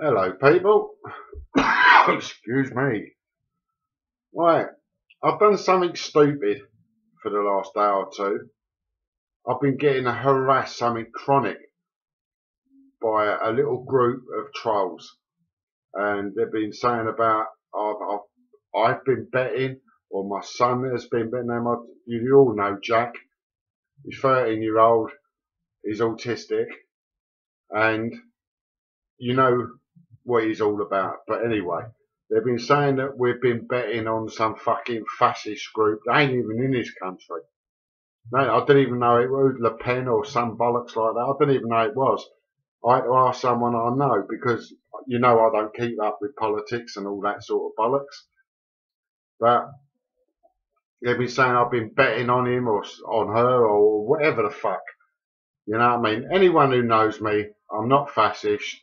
Hello, people. Excuse me. Right, I've done something stupid for the last day or two. I've been getting harassed something chronic by a little group of trolls, and they've been saying about I've, I've, I've been betting, or my son has been betting. Now, you all know Jack. He's 13 year old. He's autistic, and you know what he's all about. But anyway, they've been saying that we've been betting on some fucking fascist group. They ain't even in this country. No, I didn't even know it was Le Pen or some bollocks like that. I didn't even know it was. I had to ask someone I know because you know I don't keep up with politics and all that sort of bollocks. But they've been saying I've been betting on him or on her or whatever the fuck. You know what I mean? Anyone who knows me, I'm not fascist.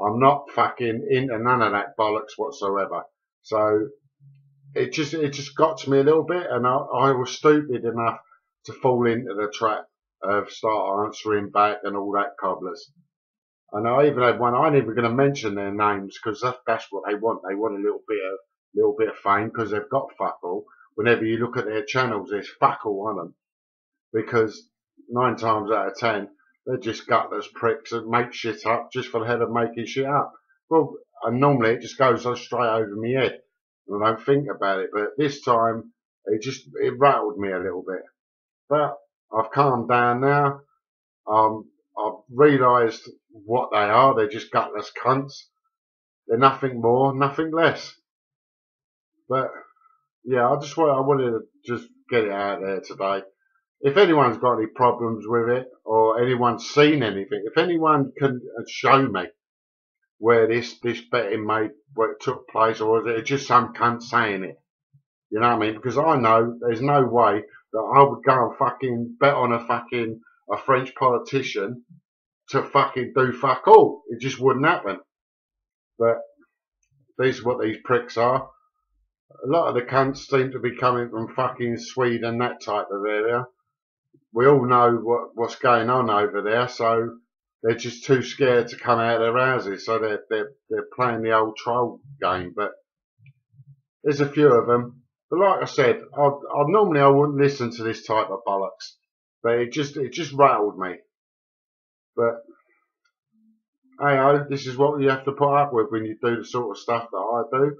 I'm not fucking into none of that bollocks whatsoever. So it just it just got to me a little bit, and I, I was stupid enough to fall into the trap of start answering back and all that cobblers. And I even had one. I ain't even going to mention their names because that's, that's what they want. They want a little bit of little bit of fame because they've got fuck all. Whenever you look at their channels, there's fuck all on them because nine times out of ten they're just gutless pricks that make shit up just for the head of making shit up. Well, and normally it just goes straight over my head and I don't think about it. But this time it just it rattled me a little bit. But I've calmed down now. Um, I've realised what they are. They're just gutless cunts. They're nothing more, nothing less. But yeah, I just want I wanted to just get it out there today if anyone's got any problems with it or anyone's seen anything, if anyone can show me where this this betting made where it took place, or was it just some cunt saying it? You know what I mean? Because I know there's no way that I would go and fucking bet on a fucking a French politician to fucking do fuck all. It just wouldn't happen. But these what these pricks are. A lot of the cunts seem to be coming from fucking Sweden, that type of area we all know what, what's going on over there, so they're just too scared to come out of their houses, so they're, they're, they're playing the old troll game. But there's a few of them. But like I said, I, I normally I wouldn't listen to this type of bollocks, but it just it just rattled me. But hey, oh, this is what you have to put up with when you do the sort of stuff that I do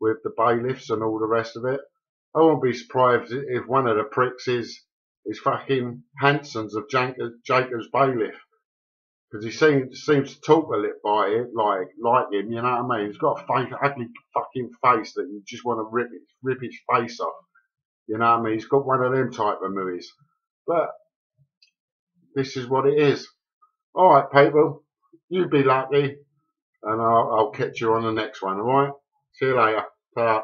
with the bailiffs and all the rest of it. I won't be surprised if one of the pricks is is fucking Hanson's of Jacob's Bailiff. Because he seems, seems to talk a little by it, like, like him, you know what I mean? He's got a fake, ugly fucking face that you just want to rip, it, rip his face off. You know what I mean? He's got one of them type of movies. But, this is what it is. Alright, people. You be lucky. And I'll, I'll catch you on the next one, alright? See you later. Ta